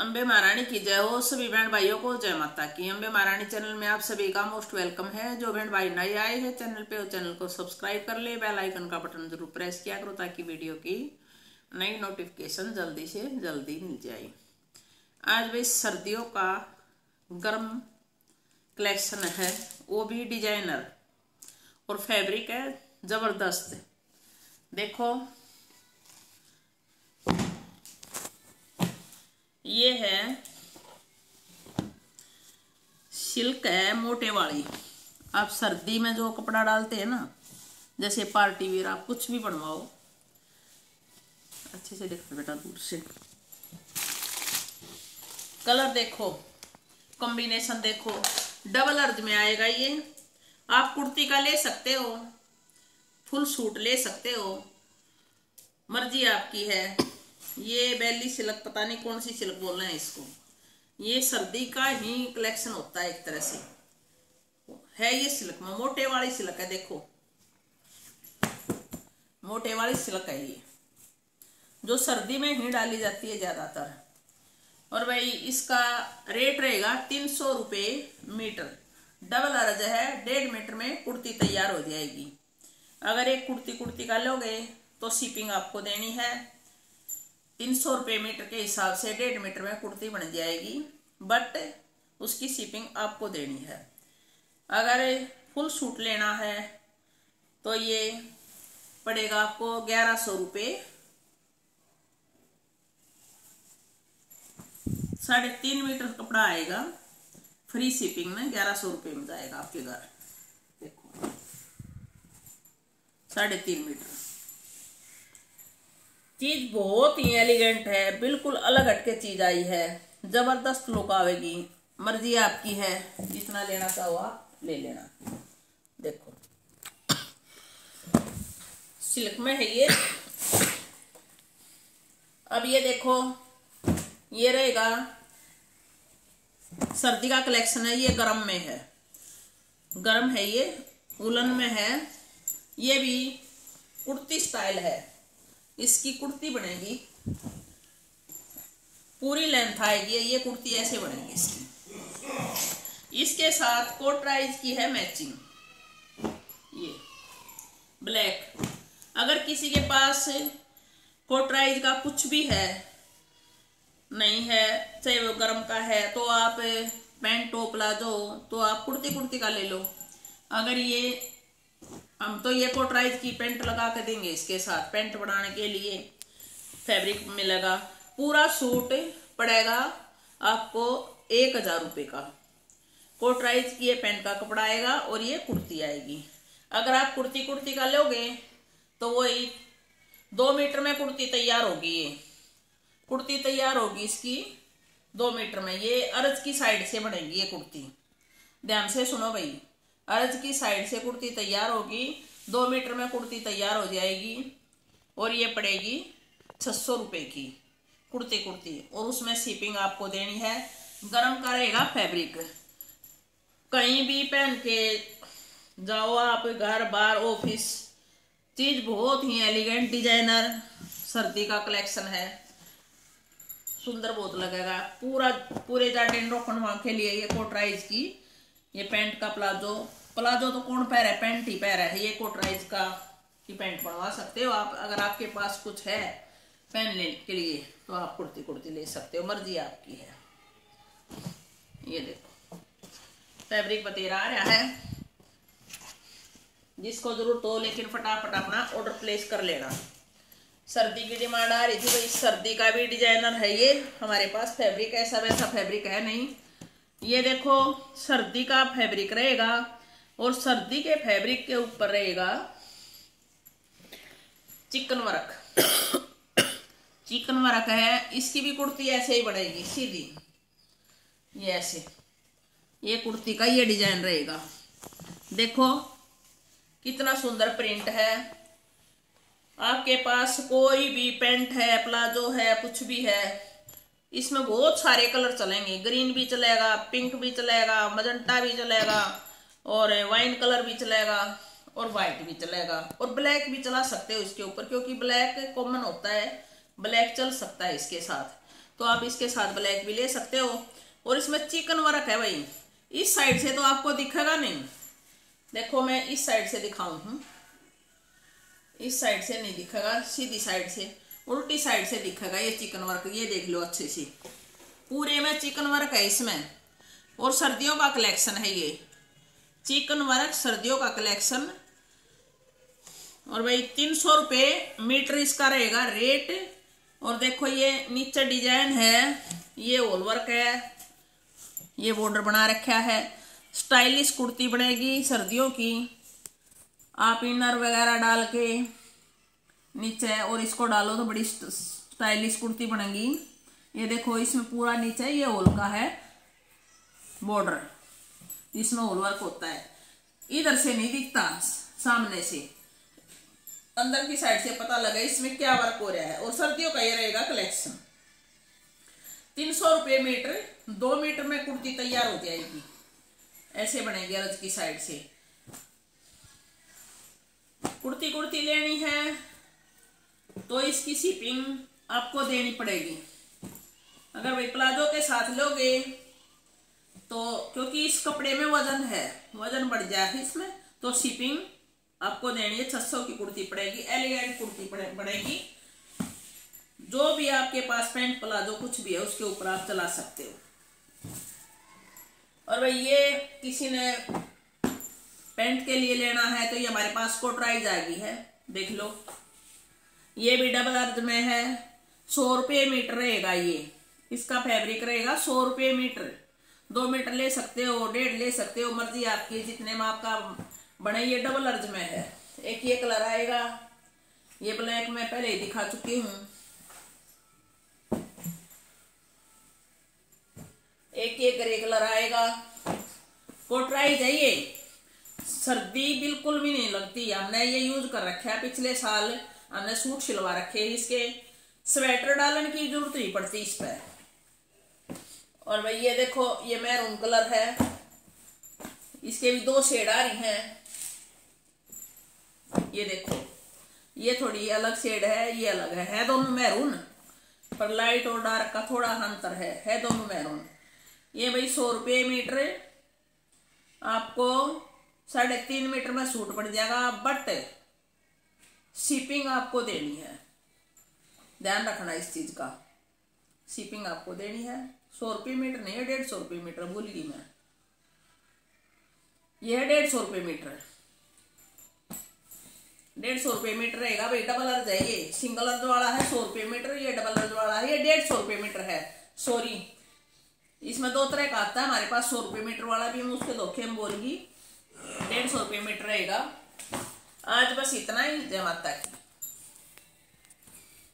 अम्बे महारानी की जय हो। सभी बहन भाइयों को जय माता की। अम्बे महारानी चैनल में आप सभी का मोस्ट वेलकम है। जो बहन भाई नए आए हैं चैनल पे, वो चैनल को सब्सक्राइब कर ले। बेल आइकन का बटन ज़रूर प्रेस किया करो ताकि वीडियो की नई नोटिफिकेशन जल्दी से जल्दी मिल जाए। आज भाई सर्दियों का गर्म कलेक्शन है। वो भी डिज़ाइनर और फैब्रिक है। ज़बरदस्त। देखो ये है सिल्क है मोटे वाली। आप सर्दी में जो कपड़ा डालते हैं ना, जैसे पार्टी वेयर, आप कुछ भी बनवाओ। अच्छे से देखो बेटा, दूर से। कलर देखो, कॉम्बिनेशन देखो, डबल अर्ज़ में आएगा ये। आप कुर्ती का ले सकते हो, फुल सूट ले सकते हो। मर्ज़ी आपकी है। ये बेली सिलक पता नहीं कौन सी सिल्क बोल रहे हैं इसको। ये सर्दी का ही कलेक्शन होता है एक तरह से। है ये सिल्क में मोटे वाली सिलक है, देखो। मोटे वाली सिल्क है ये। जो सर्दी में ही डाली जाती है ज़्यादातर। और भाई, इसका रेट रहेगा तीन सौ रुपये मीटर। डबल अर्ज़ है, डेढ़ मीटर में कुर्ती तैयार हो जाएगी। अगर एक कुर्ती कुर्ती का लोगे तो शिपिंग आपको देनी है। तीन सौ रुपये मीटर के हिसाब से डेढ़ मीटर में कुर्ती बन जाएगी बट उसकी शिपिंग आपको देनी है। अगर फुल सूट लेना है तो ये पड़ेगा आपको ग्यारह सौ रुपये। साढ़े तीन मीटर कपड़ा आएगा फ्री शिपिंग में ग्यारह सौ रुपये में जाएगा आपके घर। देखो। साढ़े तीन मीटर। चीज़ बहुत ही एलिगेंट है, बिल्कुल अलग हटके चीज़ आई है। ज़बरदस्त लुक आवेगी। मर्ज़ी आपकी है। जितना लेना चाहो आप ले लेना। देखो। सिल्क में है ये। अब ये देखो। ये रहेगा। सर्दी का कलेक्शन है, ये गरम में है। गरम है ये। उलन में है। ये भी कुर्ती स्टाइल है। इसकी कुर्ती बनेगी। पूरी लेंथ आएगी, ये कुर्ती ऐसे बनेगी इसकी। इसके साथ कोटराइज की है मैचिंग ये ब्लैक अगर किसी के पास कोटराइज का कुछ भी है, नहीं है, चाहे वो गर्म का है तो आप पैंट टॉप प्लाजो तो आप कुर्ती कुर्ती का ले लो। अगर ये हम तो ये कोटराइज की पेंट लगा के देंगे इसके साथ, पेंट बनाने के लिए फैब्रिक मिलेगा पूरा सूट पड़ेगा आपको एक हज़ार रुपये का। कोटराइज की ये पेंट का कपड़ा आएगा और ये कुर्ती आएगी। अगर आप कुर्ती कुर्ती का लोगे तो वही दो मीटर में कुर्ती तैयार होगी ये। कुर्ती तैयार होगी इसकी दो मीटर में। ये अर्ज़ की साइड से बनेगी ये कुर्ती। ध्यान से सुनो भाई। अर्ज़ की साइड से कुर्ती तैयार होगी। दो मीटर में कुर्ती तैयार हो जाएगी और ये पड़ेगी छह सौ रुपये की कुर्ती कुर्ती। और उसमें शिपिंग आपको देनी है। गर्म का रहेगा फैब्रिक कहीं भी पहन के जाओ आप घर, बार ऑफ़िस चीज़ बहुत ही एलिगेंट डिज़ाइनर सर्दी का कलेक्शन है। सुंदर बहुत लगेगा। पूरा, पूरे जाटेन रोकन के लिए ये कोटराइज की। ये पैंट का प्लाजो प्लाजो तो कौन पैर है? पैंट ही पैर है। ये कोटराइज का की पैंट बनवा सकते हो आप। अगर आपके पास कुछ है पहनने के लिए तो आप कुर्ती कुर्ती ले सकते हो। मर्ज़ी आपकी है। ये देखो। फैब्रिक बतेरा आ रहा है। जिसको ज़रूरत हो, लेकिन फटाफट अपना ऑर्डर प्लेस कर लेना। सर्दी की डिमांड आ रही थी, भाई। सर्दी का भी डिज़ाइनर है ये। हमारे पास फैब्रिक ऐसा वैसा फैब्रिक है नहीं। ये देखो, सर्दी का फैब्रिक रहेगा। और सर्दी के फैब्रिक के ऊपर रहेगा चिकन वर्क। चिकन वर्क है, इसकी भी कुर्ती ऐसे ही बढ़ेगी, सीधी। ये ऐसे। ये कुर्ती का ये डिज़ाइन रहेगा। देखो, कितना सुंदर प्रिंट है। आपके पास कोई भी पेंट है, प्लाजो है, कुछ भी है, इसमें बहुत सारे कलर चलेंगे। ग्रीन भी चलेगा, पिंक भी चलेगा, मजंटा भी चलेगा। और वाइन कलर भी चलेगा, और वाइट भी चलेगा, और ब्लैक भी चला सकते हो इसके ऊपर, क्योंकि ब्लैक कॉमन होता है ब्लैक चल सकता है इसके साथ। तो आप इसके साथ ब्लैक भी ले सकते हो। और इसमें चिकन वर्क है भाई। इस साइड से तो आपको दिखेगा नहीं। देखो मैं इस साइड से दिखाऊँ हूँ इस साइड से नहीं दिखेगा, सीधी साइड से। उल्टी साइड से दिखेगा ये चिकन वर्क ये देख लो अच्छे से। पूरे में चिकन वर्क है इसमें। और सर्दियों का कलेक्शन है ये। चिकन वर्क, सर्दियों का कलेक्शन। और भाई, तीन सौ रुपये मीटर इसका रहेगा रेट। और देखो, ये नीचे डिज़ाइन है, ये होल वर्क है, ये बॉर्डर बना रखा है। स्टाइलिश कुर्ती बनेगी सर्दियों की। आप इनर वगैरह डाल के नीचे, और इसको डालो तो बड़ी स्टाइलिश कुर्ती बनेगी। ये देखो, इसमें पूरा नीचे ये होल का है, बॉर्डर। इसमें होल वर्क होता है। इधर से नहीं दिखता, सामने से। अंदर की साइड से पता लगा इसमें क्या वर्क हो रहा है और सर्दियों का ये रहेगा कलेक्शन तीन सौ रुपये मीटर दो मीटर में कुर्ती तैयार हो जाएगी। ऐसे बनेगी अर्ज़ की साइड से। कुर्ती कुर्ती लेनी है तो इसकी शिपिंग आपको देनी पड़ेगी। अगर भाई प्लाजो के साथ लोगे तो क्योंकि इस कपड़े में वज़न है, वज़न बढ़ जाए इसमें तो शिपिंग आपको देनी है छह सौ की कुर्ती पड़ेगी एलिगेंट कुर्ती पड़ेगी। जो भी आपके पास पैंट, प्लाजो कुछ भी है, उसके ऊपर आप चला सकते हो। और भाई ये किसी ने पैंट के लिए लेना है तो ये हमारे पास कोटराइज आ गई है, देख लो। ये भी डबल अर्ज़ में है, सौ रुपये मीटर रहेगा ये, इसका फैब्रिक रहेगा सौ रुपये मीटर। दो मीटर ले सकते हो, डेढ़ ले सकते हो, मर्ज़ी आपकी, जितने में आपका बने, ये डबल अर्ज़ में है। एक ये कलर आएगा, ये ब्लैक में पहले ही दिखा चुकी हूँ। एक ये ग्रे कलर आएगा। कोटराई जाइए सर्दी बिल्कुल भी नहीं लगती। हमने ये यूज़ कर रखा है पिछले साल। हमने सूट सिलवा रखे इसके। स्वेटर डालने की ज़रूरत नहीं पड़ती इस पर और भाई ये देखो, ये मैरून कलर है। इसके भी दो शेड आ रही हैं। ये देखो, ये थोड़ी अलग शेड है, ये अलग है। है दोनों मैरून, पर लाइट और डार्क का थोड़ा अंतर है। है दोनों मैरून। ये भाई सौ रुपये मीटर, आपको साढ़े तीन मीटर में सूट पड़ जाएगा बट शिपिंग आपको देनी है। ध्यान रखना इस चीज़ का। शिपिंग आपको देनी है। सौ रुपये मीटर नहीं है डेढ़ सौ रुपये मीटर भूल गई मैं। यह है डेढ़ सौ रुपये मीटर। डेढ़ सौ रुपये मीटर रहेगा, भाई डबल अर्ज़ है ये सिंगल अर्ज़ वाला है, सौ रुपये मीटर, ये डबल अर्ज़ वाला है, ये डेढ़ सौ रुपये मीटर है। सॉरी इसमें दो तरह का आता है, हमारे पास सौ रुपये मीटर वाला भी मैं उसके धोखे में बोलगी डेढ़ सौ रुपये मीटर रहेगा। आज बस इतना ही, जय माता की।